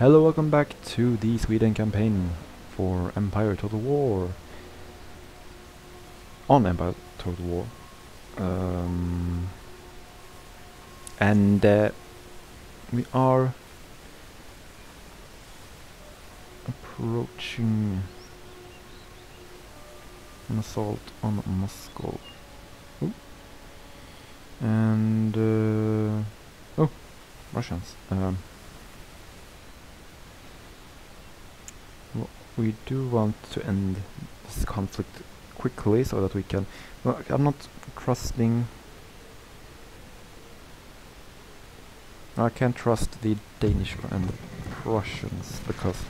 Hello, welcome back to the Sweden campaign for Empire Total War. On Empire Total War. Um, and uh, we are approaching an assault on Moscow. Ooh. And uh, oh, Russians. Um, well, we do want to end this conflict quickly so that we can. Well, I'm not trusting. I can't trust the Danish and the Prussians because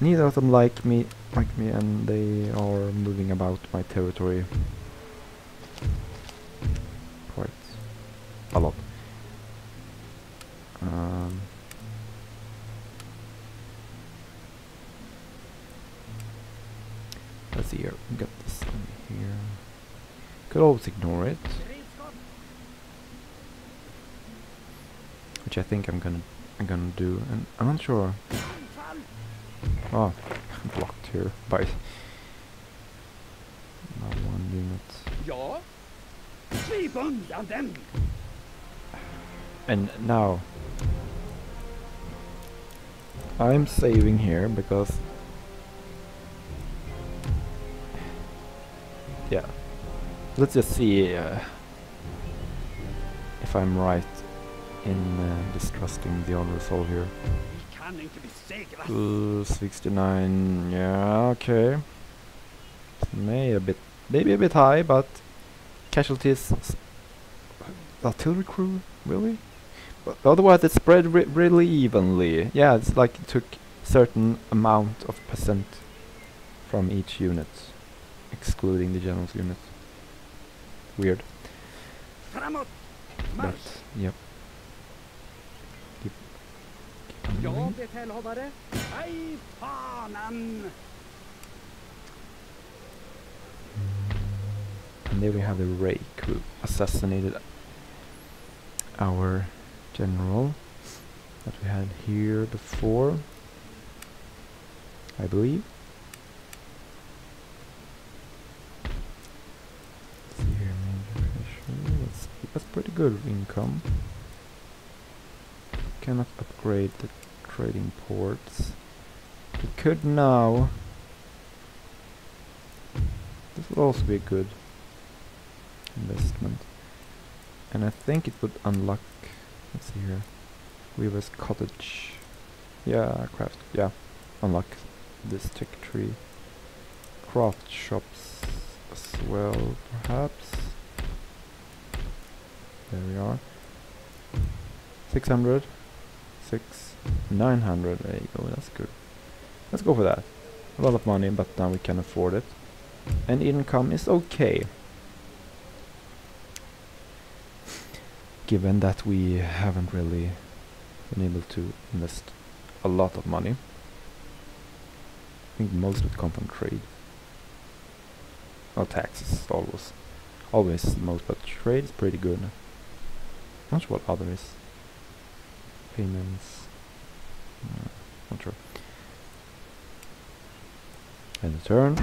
neither of them like me, like me, and they are moving about my territory quite a lot. Um, let's here. We got this one here. Could always ignore it, which I think I'm gonna I'm gonna do, and I'm not sure. Oh, blocked here by by one unit. And now I'm saving here because yeah. Let's just see uh, if I'm right in uh, distrusting the soul here. Uh, 69 yeah okay. May a bit maybe a bit high but casualties artillery crew? Really? But otherwise it's spread re really evenly. Yeah it's like it took certain amount of percent from each unit excluding the general's unit weird but yep keep, keep Ja, befälhavare. Nej, fanan! And there we have the Rake who assassinated our general that we had here before, I believe. Let's see here, major issue. Let's see, that's pretty good income. Cannot upgrade the trading ports. We could now. This would also be a good investment. And I think it would unlock, let's see here, Weaver's Cottage. Yeah, craft, yeah, unlock this tech tree. Craft shops as well, perhaps. There we are. 600, 6, 900, there you go, that's good. Let's go for that. A lot of money, but now we can afford it. And income is okay. given that we haven't really been able to invest a lot of money. I think most of it comes from trade. Well, taxes always, always most, but trade is pretty good. Not sure what other is. Payments. Uh, not sure. And the turn.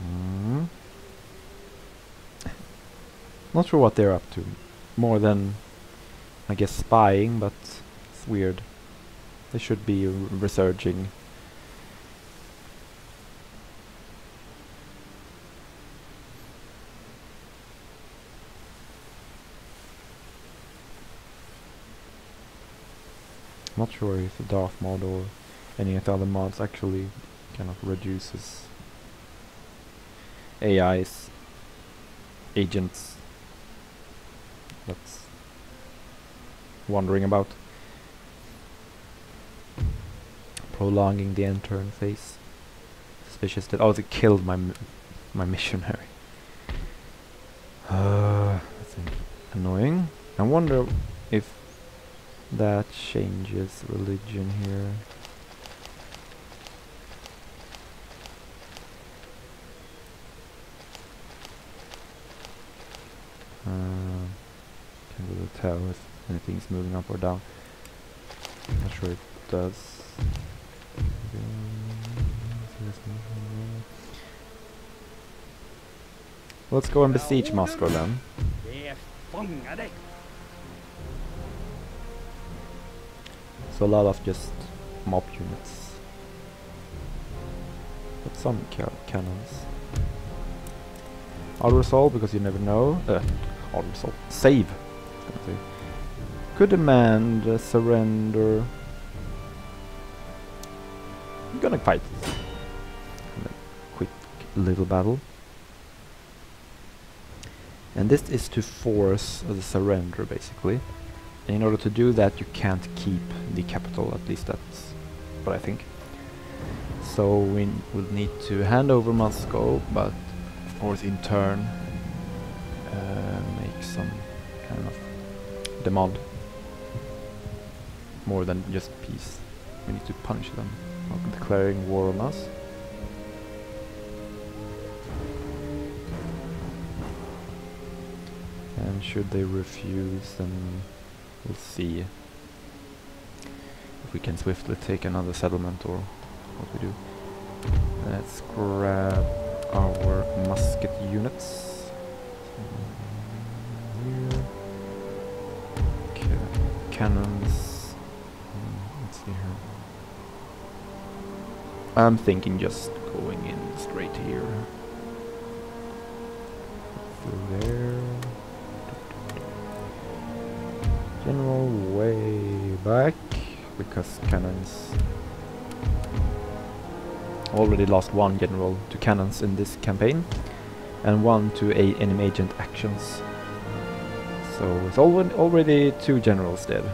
Mm. Not sure what they're up to. More than, I guess, spying, but it's weird. They should be r- researching. Not sure if the Darth mod or any of the other mods actually kind of reduces AIs, agents. That's wandering about. Prolonging the end turn phase. Suspicious that oh, they killed my my missionary. Uh, that's annoying. I wonder if that changes religion here. Uh, can we tell us anything's moving up or down. Not sure it does. Let's go and besiege Moscow then. So a lot of just mob units. But some ca cannons. Auto resolve because you never know. Uh, auto resolve. Save. Could demand uh, surrender. I'm gonna fight. A quick little battle. And this is to force the surrender basically. And in order to do that you can't keep the capital, at least that's what I think. So we will need to hand over Moscow, but of course in turn uh, make some kind of demand. More than just peace. We need to punish them, not declaring war on us. And should they refuse, then we'll see if we can swiftly take another settlement or what we do. Let's grab our musket units. Cannons. I'm thinking just going in straight here. Through there. General way back because cannons already lost one general to cannons in this campaign and one to a enemy agent actions. So it's already two generals dead.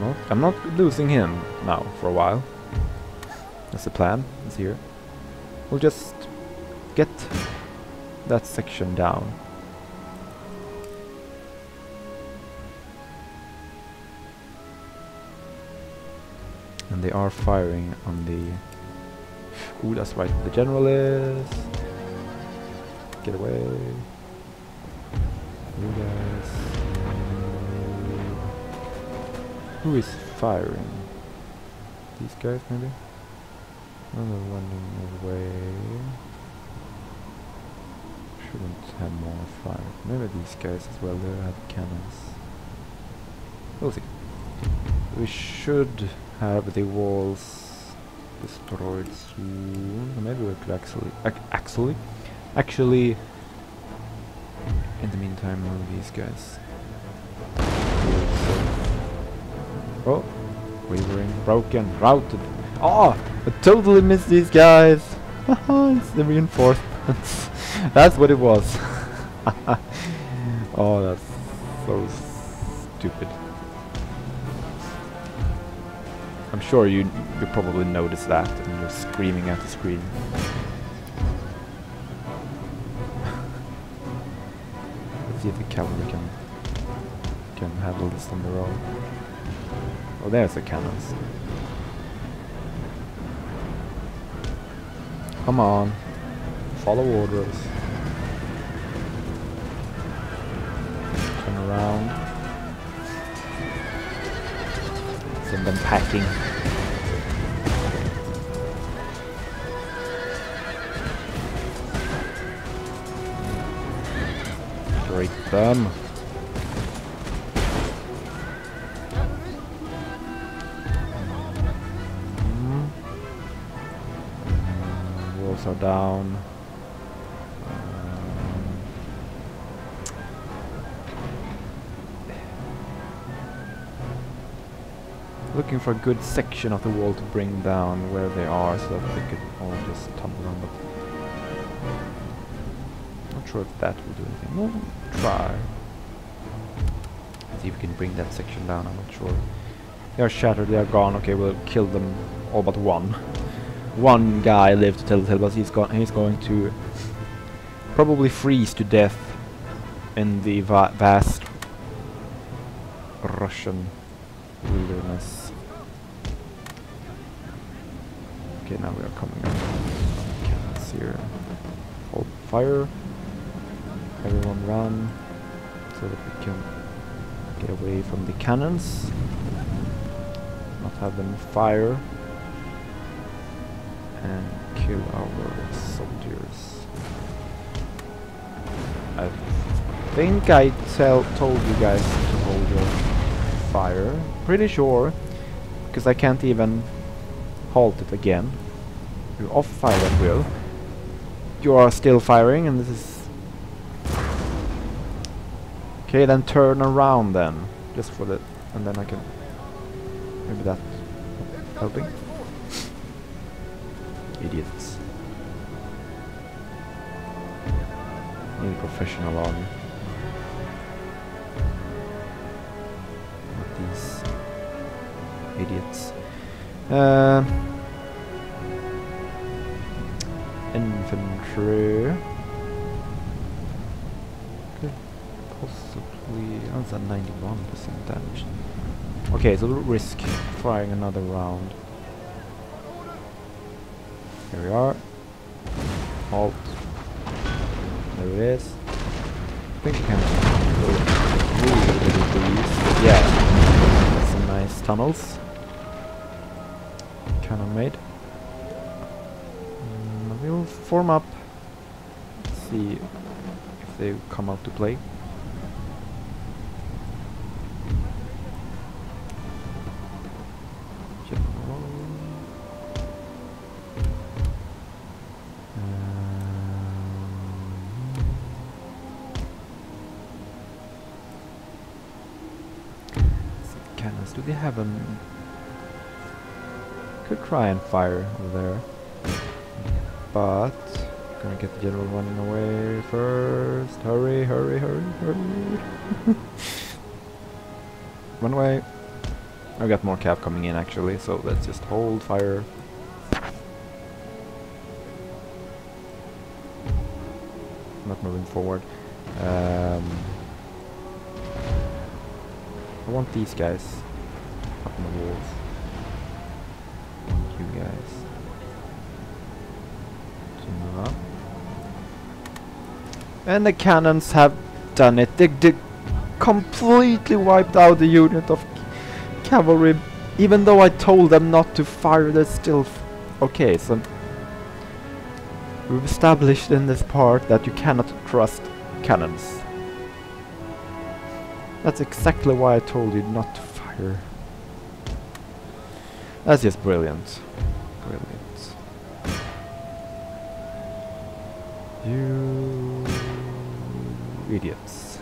Well, I'm not losing him now for a while. That's the plan. Is here. We'll just get that section down. And they are firing on the... Ooh, that's right, the general is... Get away. You guys... Who is firing? These guys, maybe? No, they're running away. Shouldn't have more fire. Maybe these guys as well, they have cannons. We'll see. We should have the walls destroyed soon. Maybe we could actually, ac actually, actually, in the meantime, move these guys. Oh, wavering, broken, routed. Oh, I totally missed these guys. it's the reinforcements. that's what it was. oh, that's so stupid. I'm sure you you probably noticed that and you're screaming at the screen. Let's see if the cavalry can can handle this on their own. Oh, there's the cannons. Come on, follow orders. Turn around. Send them packing. Break them. Down. Um, looking for a good section of the wall to bring down where they are so that they could all just tumble on but not sure if that will do anything. We'll try. See if we can bring that section down, I'm not sure. They are shattered, they are gone, okay, we'll kill them all but one. One guy lived to tell the tale, but he's gone he's going to probably freeze to death in the va vast Russian wilderness. Okay, now we are coming up. Cannons here. Hold fire. Everyone run. so that we can get away from the cannons, not have them fire, and kill our soldiers. I think I tell told you guys to hold your fire. Pretty sure, because I can't even halt it again. You're off fire at will. You are still firing, and this is Okay, then turn around then. Just for the... And then I can... Maybe that... Helping? Idiots. Need a professional army. Not these... Idiots. Uh, infantry. Could possibly. That's at 91% damage. Okay, so risk firing another round. Here we are. Halt. There it is. I think we can these. Yeah, some nice tunnels. Cannon made. Mm, we'll form up. See if they come out to play. Try and fire there, but gonna get the general running away first. Hurry! Hurry! Hurry! Hurry! Run away! I've got more cap coming in actually, so let's just hold fire. Not moving forward. Um, I want these guys up on the walls. You guys. And the cannons have done it. They, they completely wiped out the unit of cavalry. Even though I told them not to fire, they're still... Okay, so... We've established in this part that you cannot trust cannons. That's exactly why I told you not to fire. That's just brilliant. Brilliant. You idiots.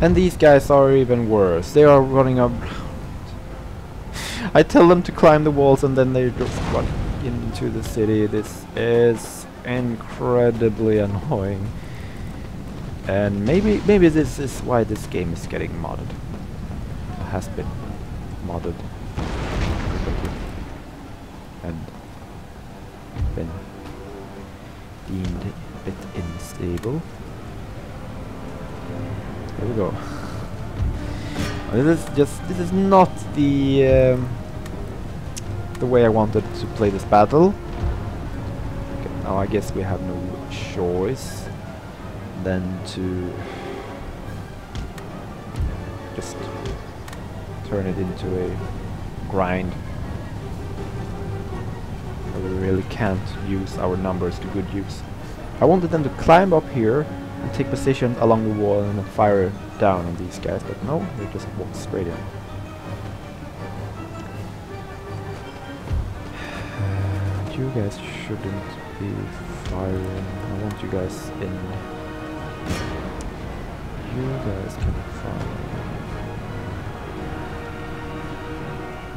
And these guys are even worse. They are running up. I tell them to climb the walls and then they just run into the city. This is incredibly annoying. And maybe maybe this is why this game is getting modded. Has been modded. And been deemed a bit unstable. There we go. This is just this is not the um, the way I wanted to play this battle. Okay, now I guess we have no choice than to just turn it into a grind. We really can't use our numbers to good use. I wanted them to climb up here and take position along the wall and then fire down on these guys, but no, they just walk straight in. You guys shouldn't be firing. I want you guys in. You guys can. I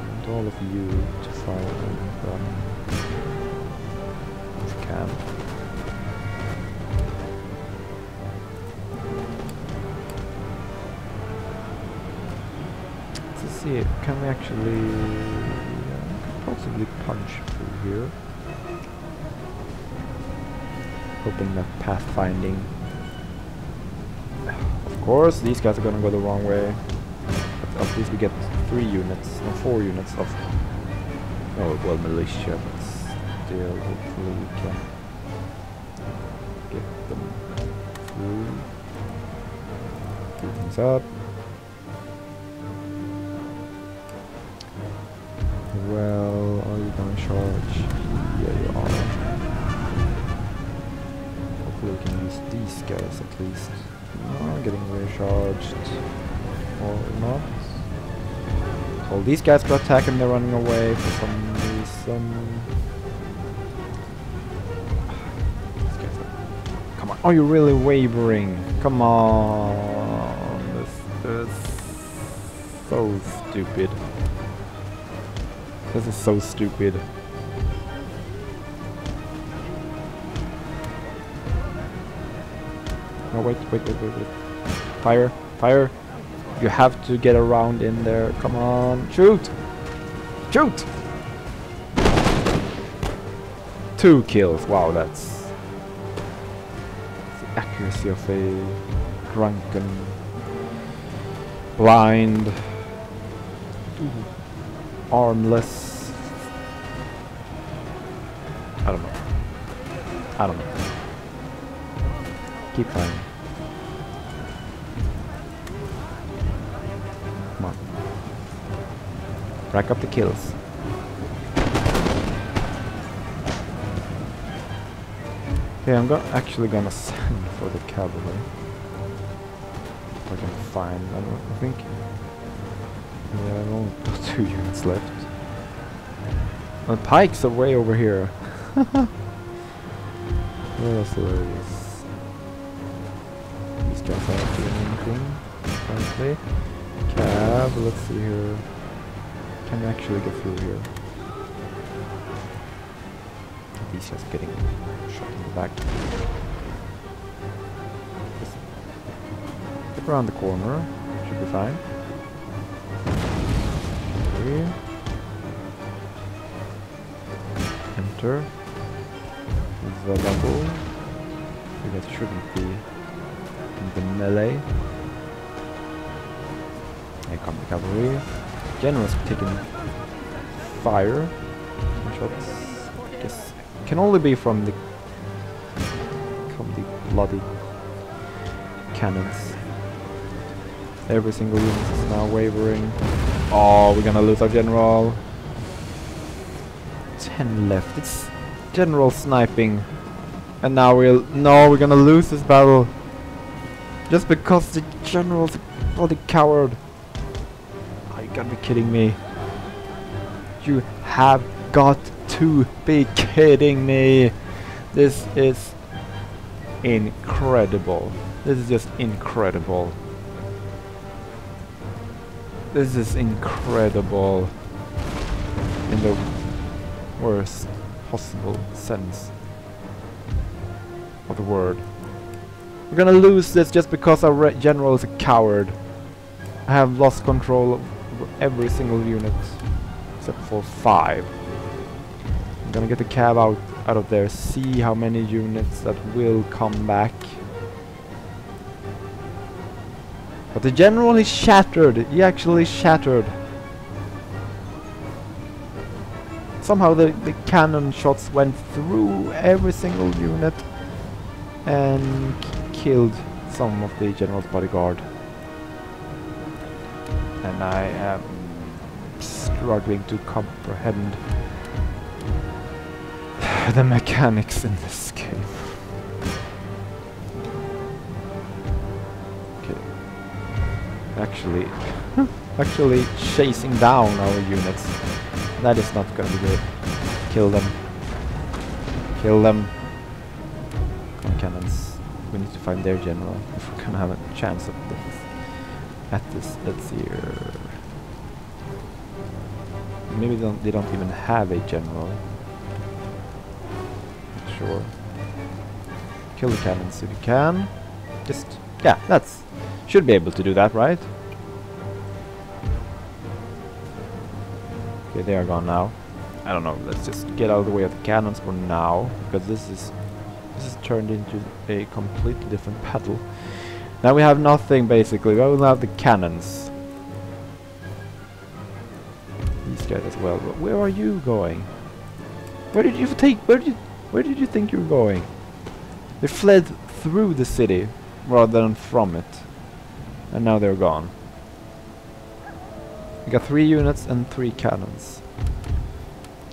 want all of you to fire and run. If you can. Let's see, can we actually uh, possibly punch through here? Hoping that pathfinding. Of course, these guys are gonna go the wrong way. But at least we get three units, no, four units of... Oh, well, militia, but still, hopefully we can get them through. Keep things up. Well, are you gonna charge? Yeah, you are. Hopefully we can use these guys at least. No, getting recharged. Or not. All these guys to attack and they're running away for some reason. Come on. Are you really wavering? Come on. This is so stupid. This is so stupid. No, wait, wait, wait, wait, wait. Fire, fire. You have to get around in there. Come on. Shoot! Shoot! Two kills. Wow, that's the accuracy of a drunken, blind, armless. I don't know. I don't know. Keep fighting. Come on. Rack up the kills. Okay, I'm go actually gonna send for the cavalry. If I can find. Don't, I think. Yeah, I've only got two units left. The pikes are way over here. Where else These guys aren't doing anything. Cab, let's see here. Can we actually get through here? He's just getting shot in the back. Just get around the corner, should be fine. Three. Enter. The level. Guys shouldn't be the melee. Here come the cavalry. General's taking fire. Shots. Guess can only be from the from the bloody cannons. Every single unit is now wavering. Oh, we're gonna lose our general. Ten left. It's general sniping. And now we'll no, we're gonna lose this battle. Just because the general's a bloody coward. Oh, you gotta be kidding me. You have got to be kidding me. This is incredible. This is just incredible. This is incredible in the worst possible sense of the word. We're gonna lose this just because our general is a coward. I have lost control of every single unit except for five. I'm gonna get the cab out out of there, see how many units that will come back. But the general is shattered. He actually shattered. Somehow the, the cannon shots went through every single unit and killed some of the general's bodyguard. And I am struggling to comprehend the mechanics in this game. Okay. Actually, actually chasing down our units. That is not gonna be good. Kill them. Kill them. Cannons. We need to find their general if we're gonna have a chance of this. At this, let's see here. Maybe they don't, they don't even have a general. Sure. Kill the cannons if you can. Just, yeah, that's... Should be able to do that, right? Okay, they are gone now. I don't know, let's just get out of the way of the cannons for now, because this is... This is turned into a completely different battle. Now we have nothing, basically. We will have the cannons. These guys as well. But where are you going? Where did you take? Where did you? Where did you think you were going? They fled through the city rather than from it. And now they're gone. We got three units and three cannons.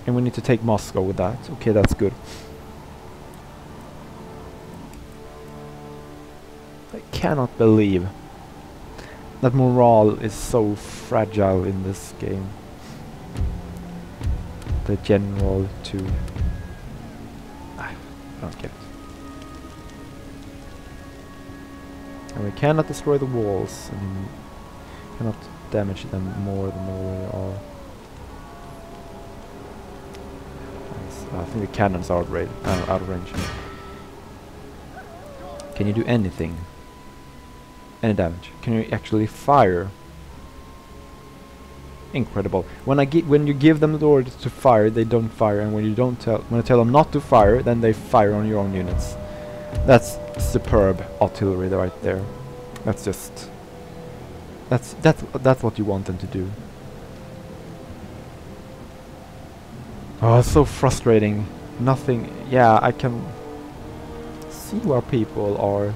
And we need to take Moscow with that. Okay, that's good. I cannot believe that morale is so fragile in this game. The general to... I don't get it. And we cannot destroy the walls, and cannot damage them more than they are. I think the cannons are out of range. Can you do anything? Any damage? Can you actually fire? Incredible. When I when you give them the order to fire, they don't fire, and when you don't tell when I tell them not to fire, then they fire on your own units. That's superb artillery right there. That's just that's that's that's what you want them to do. Oh, it's so frustrating. Nothing. Yeah, I can see where people are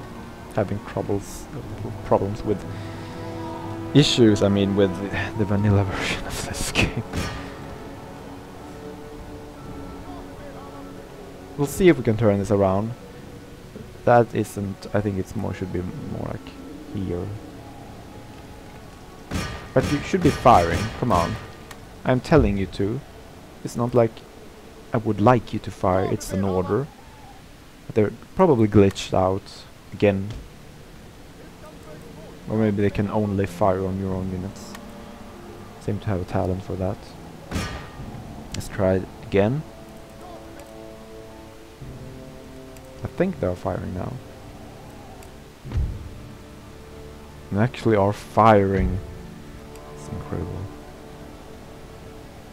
having troubles, problems with issues. I mean, with the vanilla version of this game. We'll see if we can turn this around. That isn't. I think it's more should be more like here. But you should be firing. Come on. I'm telling you to. It's not like I would like you to fire. It's an order. They're probably glitched out again. Or maybe they can only fire on your own units. Seem to have a talent for that. Let's try it again. I think they're firing now. They actually are firing. It's incredible.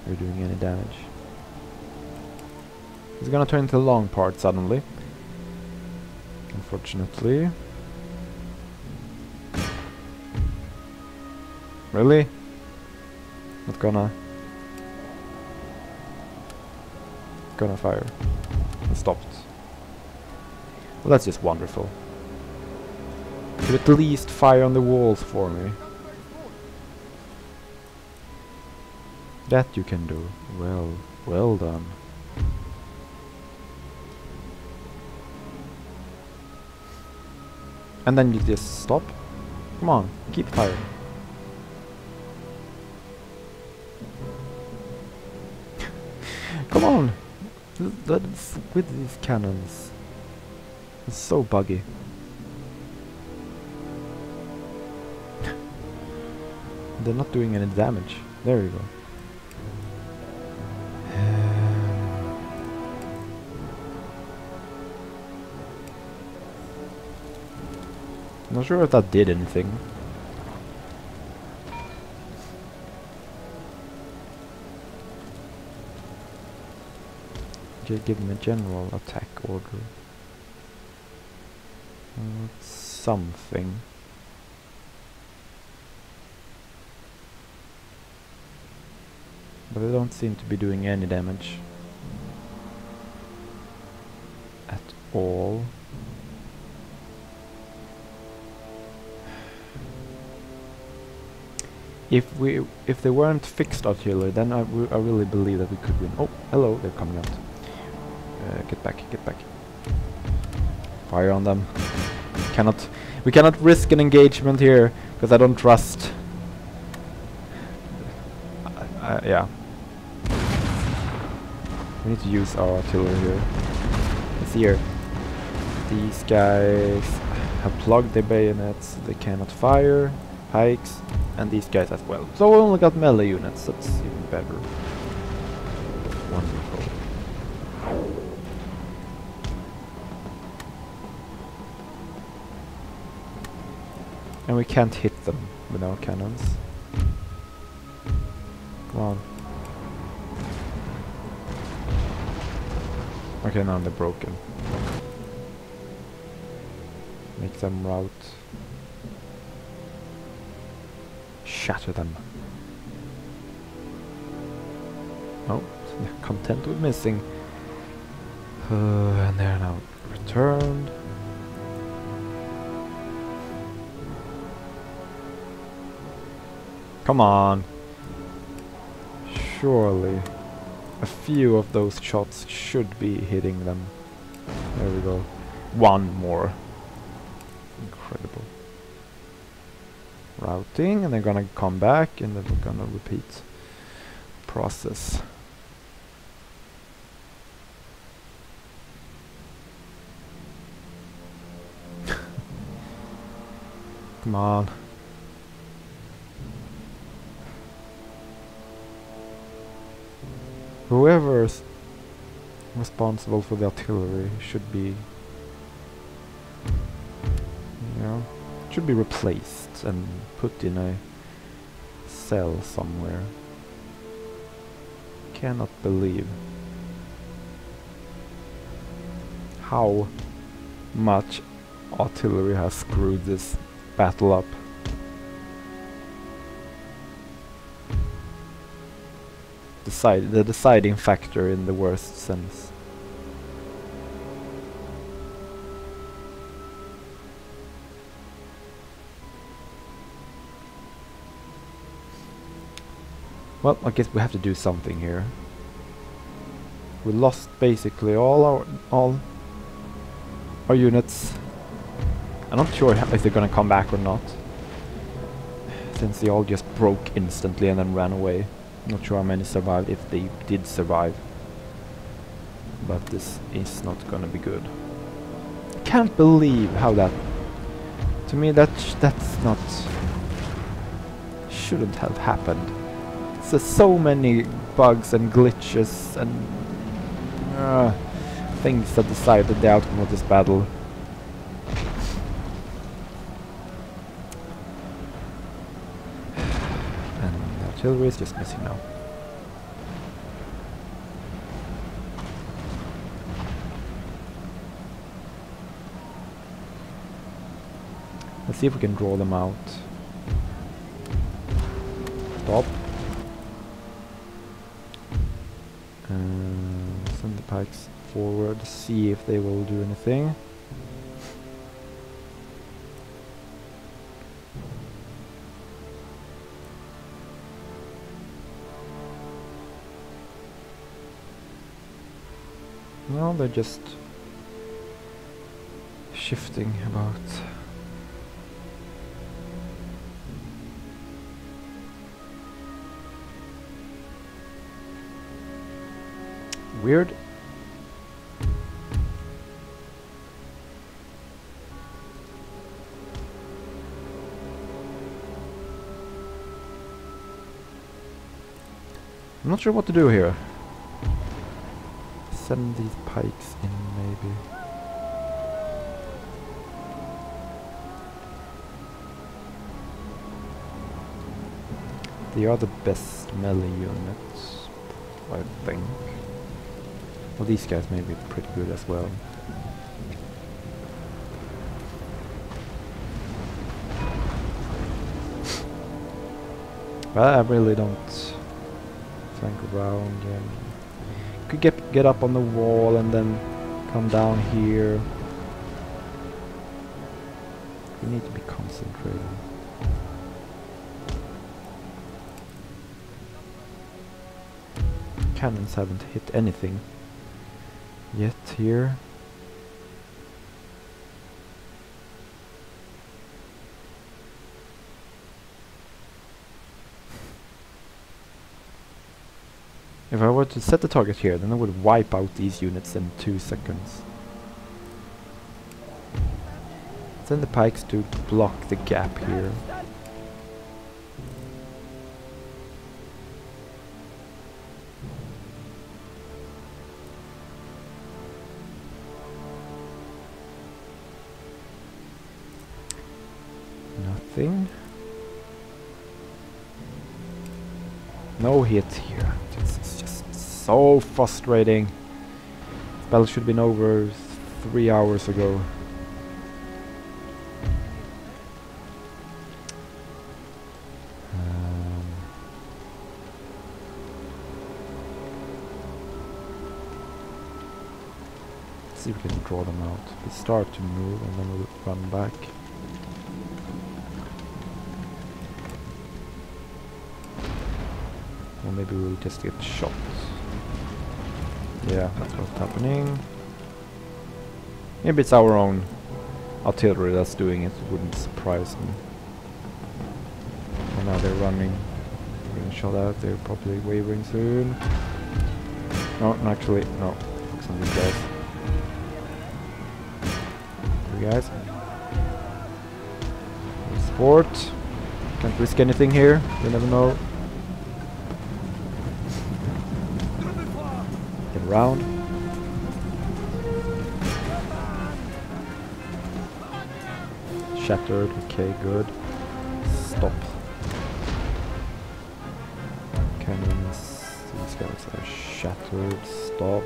They're doing any damage. It's gonna turn into a long part suddenly. Unfortunately. Really? Not gonna... Gonna fire. It stopped. Well, that's just wonderful. Could at least fire on the walls for me. That you can do. Well, well done. And then you just stop. Come on, keep firing. Come on! That's with these cannons. It's so buggy. They're not doing any damage. There you go. Not sure if that did anything. Just give him a general attack order. Uh, something. But they don't seem to be doing any damage. At all. If we, if they weren't fixed artillery, then I, I really believe that we could win. Oh, hello, they're coming out. Uh, get back, get back. Fire on them. Cannot, we cannot risk an engagement here because I don't trust. Uh, yeah. We need to use our artillery here. See here. These guys have plugged their bayonets. They cannot fire. Pikes. And these guys as well. So we only got melee units. That's even better. And we can't hit them with our cannons. Come on. Okay, now they're broken. Make them route. Shatter them. Oh, they're content with missing. Uh, and they're now returned. Come on. Surely. A few of those shots should be hitting them. There we go. One more. Incredible. Routing, and they're gonna come back, and then we're gonna repeat process. Come on. Whoever's responsible for the artillery should be, you know, should be replaced and put in a cell somewhere. Cannot believe how much artillery has screwed this battle up. Decide the deciding factor in the worst sense. Well, I guess we have to do something here. We lost basically all our all our units. I'm not sure if they're gonna come back or not. Since they all just broke instantly and then ran away. Not sure how many survived, if they did survive. But this is not gonna be good. Can't believe how that... To me that that's not... Shouldn't have happened. So, so many bugs and glitches and... Uh, things that decided the outcome of this battle. and the artillery is just missing now. Let's see if we can draw them out. Stop. Uh, send the pikes forward, to see if they will do anything. Just shifting about. Weird. I'm not sure what to do here. Send these pikes in, maybe. They are the best melee units, I think. Well, these guys may be pretty good as well. Well, I really don't flank around. Yeah. Could get get up on the wall and then come down here. We need to be concentrated. Cannons haven't hit anything yet here. If I were to set the target here, then I would wipe out these units in two seconds. Send the pikes to block the gap here. Nothing. No hit so frustrating. Battle should have been over three hours ago. Um, let's see if we can draw them out. We start to move and then we'll run back. Or maybe we'll just get shot. Yeah, that's what's happening. Maybe it's our own artillery that's doing it, it wouldn't surprise me. And now they're running. We're gonna shot at, they're probably wavering soon. No, actually, no. Focus on these guys. You guys. Sport. Can't risk anything here, you never know. Get around. Shattered, okay, good. Stop. Cannons, these guys are shattered, stop.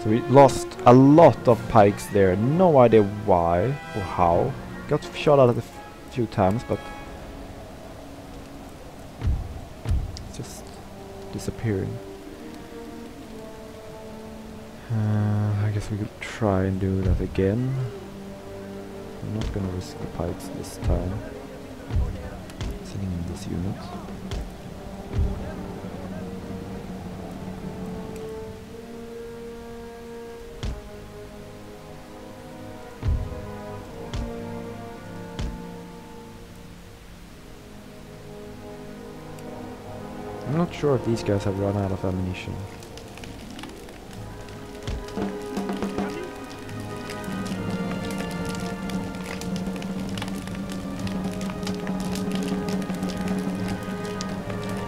So we lost a lot of pikes there, no idea why or how. Got shot at a few times, but Uh, I guess we could try and do that again. I'm not gonna risk the pikes this time. Sending in this unit. I'm not sure if these guys have run out of ammunition.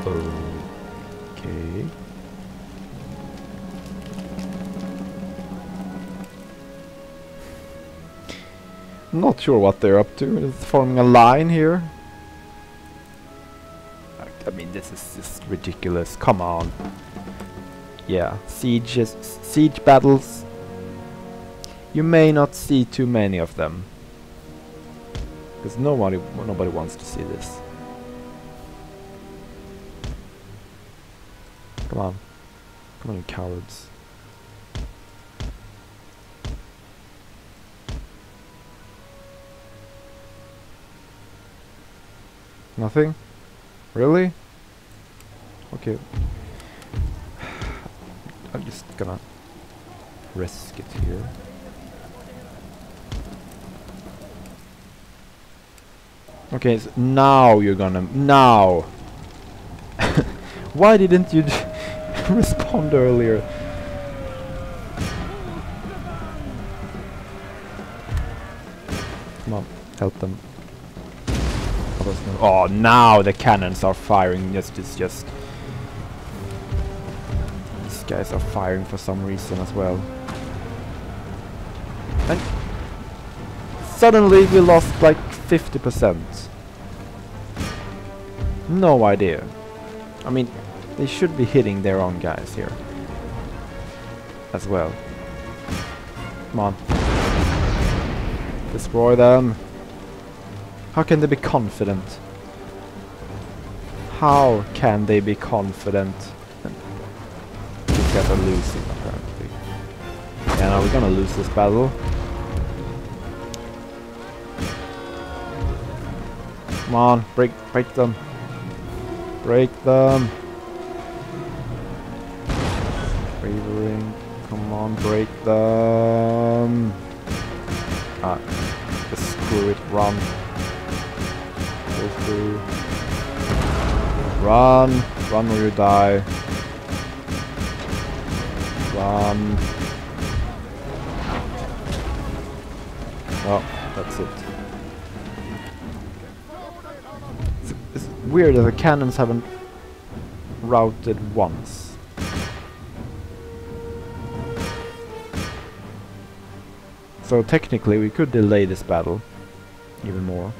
Okay. Not sure what they're up to. It's forming a line here. I- I mean, this is just ridiculous. Come on. Yeah, sieges, siege battles. You may not see too many of them, because nobody, nobody wants to see this. Come on, come on, you cowards. Nothing? Really? Okay. I'm just gonna risk it here. Okay, so now you're gonna now. Why didn't you respond earlier? Come on, help them. Oh, now the cannons are firing. Just, just, just. Guys are firing for some reason as well. And suddenly we lost like 50%. No idea. I mean, they should be hitting their own guys here. As well. Come on. Destroy them. How can they be confident? How can they be confident? Guys are losing apparently. Yeah, now we're gonna lose this battle. Come on, break break them. Break them. Wavering. Come on, break them. Ah, screw it. Run. Go through. Run. Run or you die. Oh, that's it. It's, it's weird that the cannons haven't routed once. So technically we could delay this battle even more.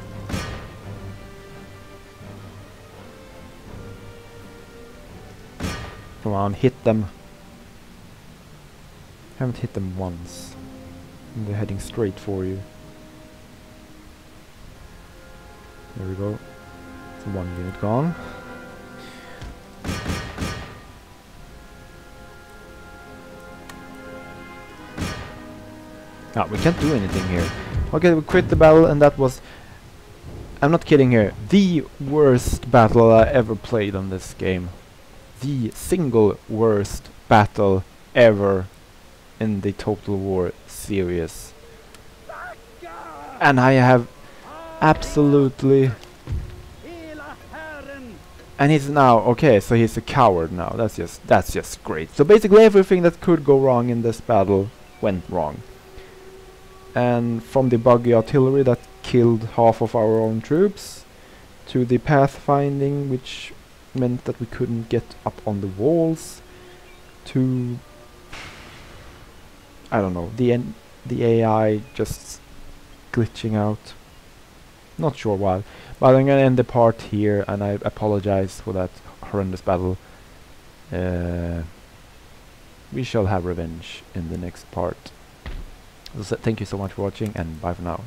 Come on, hit them. Haven't hit them once. And they're heading straight for you. There we go. It's one unit gone. Ah, we can't do anything here. Okay, we quit the battle and that was I'm not kidding here. The worst battle I ever played on this game. The single worst battle ever in the Total War series. And I have absolutely and he's now okay, so he's a coward now. That's just that's just great. So basically everything that could go wrong in this battle went wrong. And from the buggy artillery that killed half of our own troops to the pathfinding which meant that we couldn't get up on the walls to I don't know, the en- the AI just glitching out. Not sure why. But I'm gonna end the part here, and I apologize for that horrendous battle. Uh, we shall have revenge in the next part. So, thank you so much for watching, and bye for now.